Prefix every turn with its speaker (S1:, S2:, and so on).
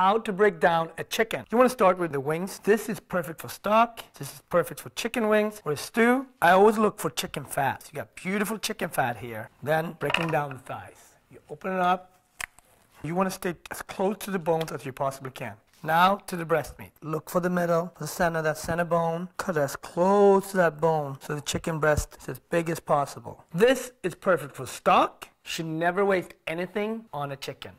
S1: how to break down a chicken. You want to start with the wings. This is perfect for stock. This is perfect for chicken wings or a stew. I always look for chicken fat. So you got beautiful chicken fat here. Then breaking down the thighs. You open it up. You want to stay as close to the bones as you possibly can. Now to the breast meat. Look for the middle, the center, that center bone. Cut as close to that bone so the chicken breast is as big as possible. This is perfect for stock. Should never waste anything on a chicken.